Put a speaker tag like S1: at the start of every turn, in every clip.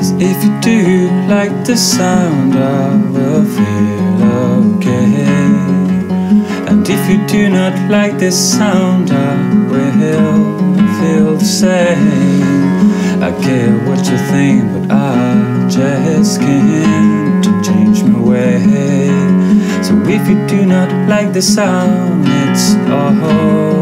S1: As if you do like the sound, of a fear. You do not like this sound, I will feel the same. I care what you think, but I just can't change my way. So if you do not like the sound, it's all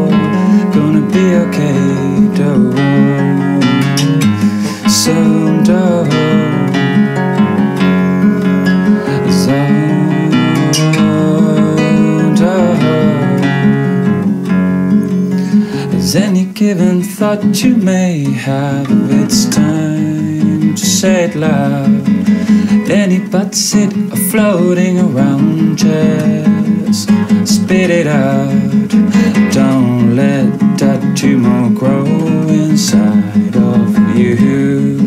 S1: Any given thought you may have, it's time to say it loud. Any butts it are floating around, just spit it out. Don't let that tumor grow inside of you.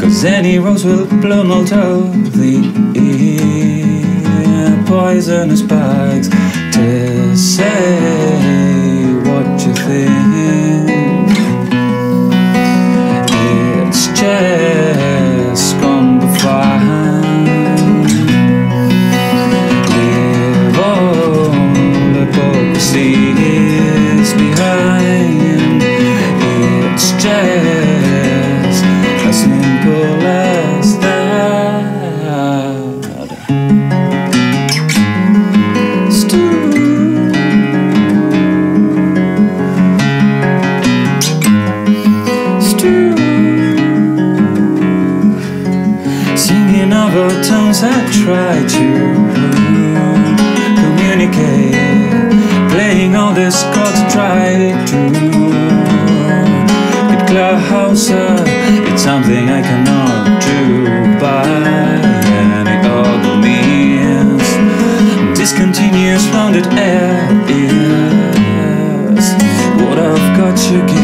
S1: Cause any rose will bloom, although the poisonous bugs to say think. in other tones I try to communicate. Playing all the chords try to Get closer, it's something I cannot do by any other means. Discontinuous, rounded air is what I've got you